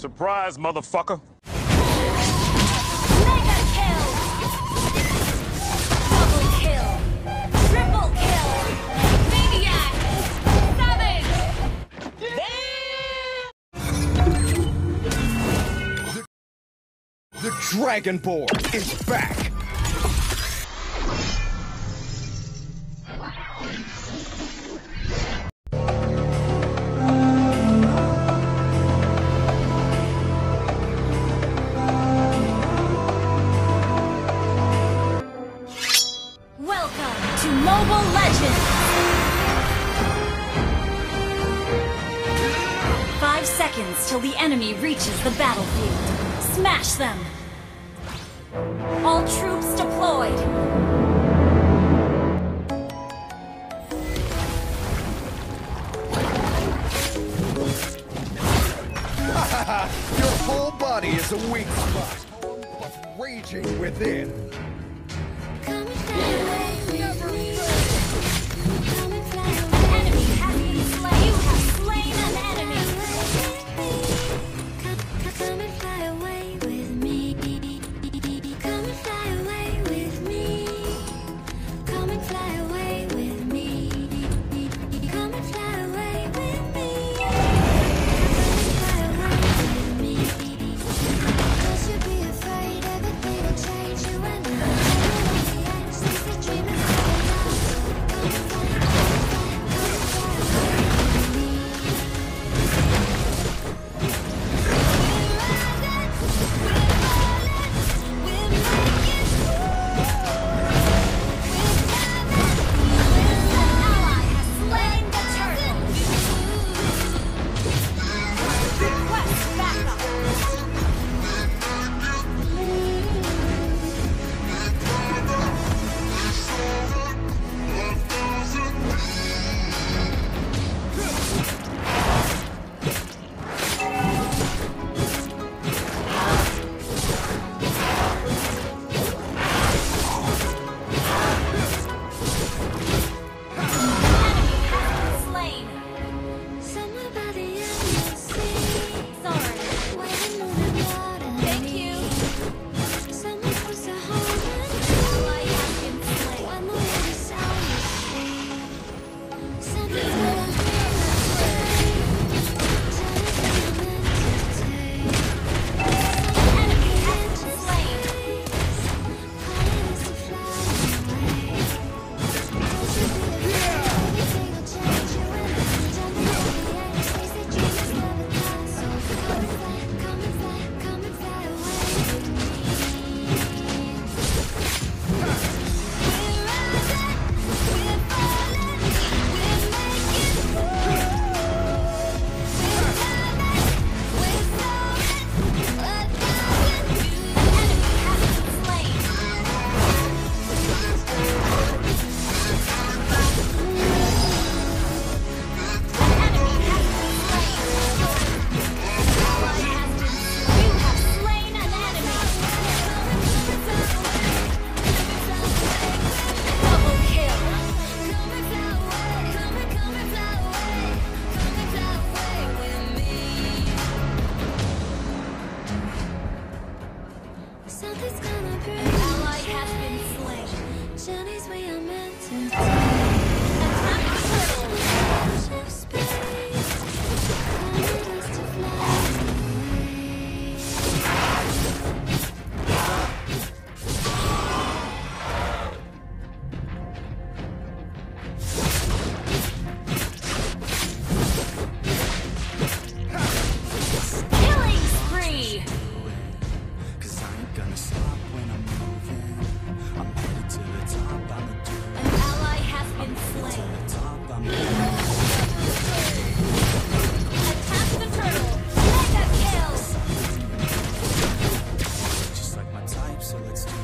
Surprise, motherfucker. Mega kill! Double kill! Triple kill! The, Dragon Dragonborn is back! the battlefield. Smash them! All troops deployed! Your whole body is a weak so let's do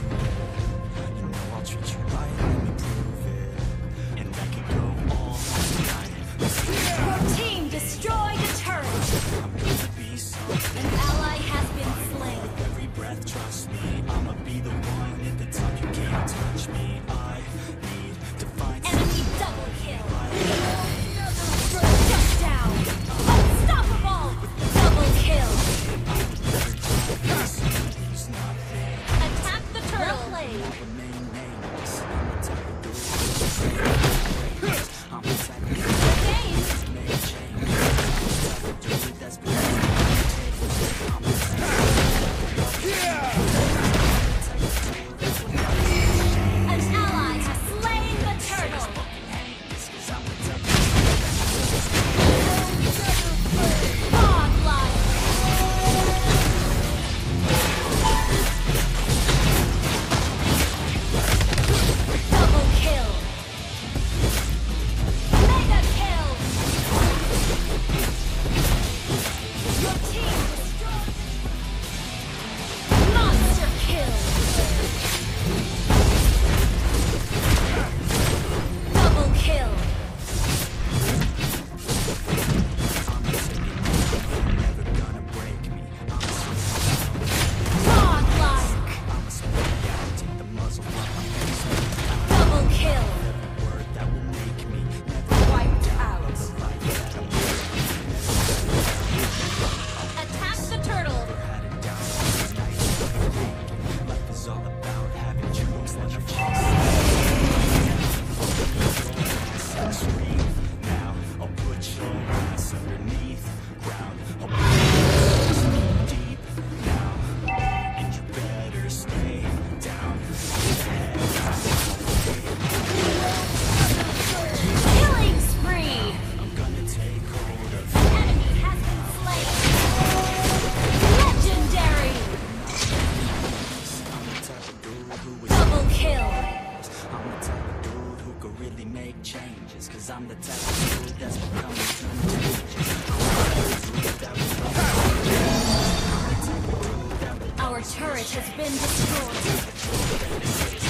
Let's go.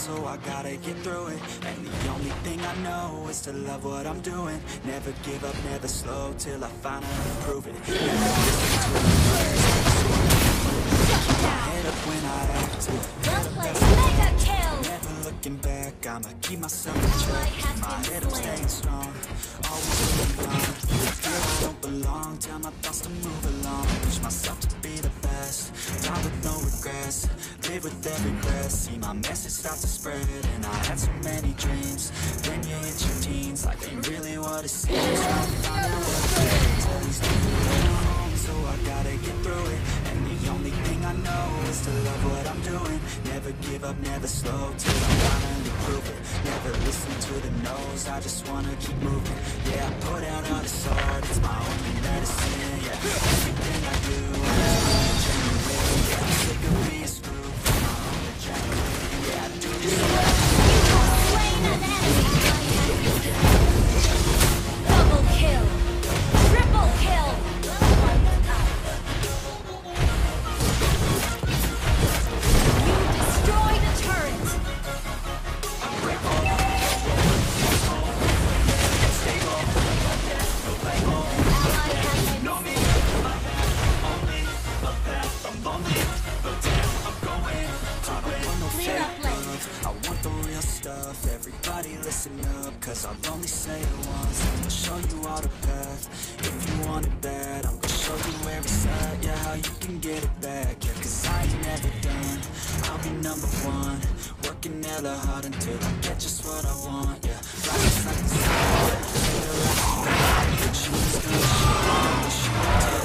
So I gotta get through it. And the only thing I know is to love what I'm doing. Never give up, never slow till I finally prove it. Never listen to the words, keep my head up when I act. Mega kill. Never looking back, I'ma keep myself in check. Keep my head up, staying strong. Always moving on. Feel I don't belong, tell my thoughts to move along. Push myself to be the best. Die with no regrets. Live with every breath. See my message start to spread, and I had so many dreams. Then you hit your teens, life ain't really what it seems. Trying to find out what. At least I'm home, so I gotta get through it. And the only thing I know is to love what I'm doing. Never give up, never slow till I'm finally prove it. Never listen to the no's, I just wanna keep moving. Yeah, I put out all this art, it's my only medicine. Yeah, everything I do, listen up, cause I'll only say it once. I'm gonna show you all the path. If you want it bad, I'm gonna show you where it's at. Yeah, how you can get it back. Yeah, cause I ain't never done. I'll be number one. Working hella hard until I get just what I want. Yeah, the shit. Shoot till I fall.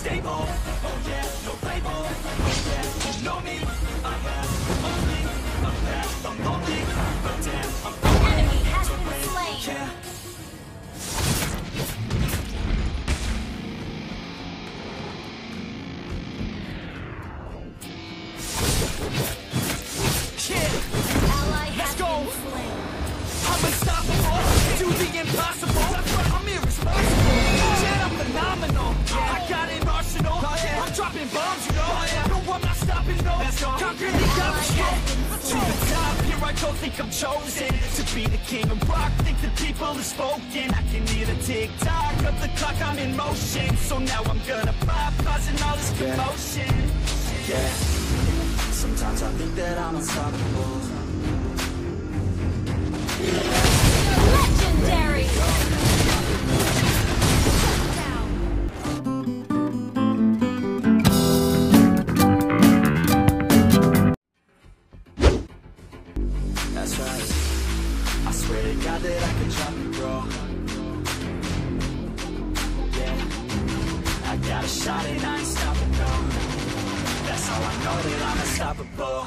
Stable, oh yeah, no label, oh yeah, you know me, I have only a path, I'm lonely, but damn, I'm Enemy has been slain. yeah. Go. been slain. I'm unstoppable, do the impossible. I'm irresponsible, I'm phenomenal. Stopping, no. Conquer the option. To the top, here I go, think I'm chosen to be the king of rock. Think the people have spoken. I can hear the tick tock of the clock, I'm in motion. So now I'm gonna pop, causing all this commotion. Yeah. Sometimes I think that I'm unstoppable. Legendary. shot it, I ain't stopping, no That's how I know that I'm unstoppable.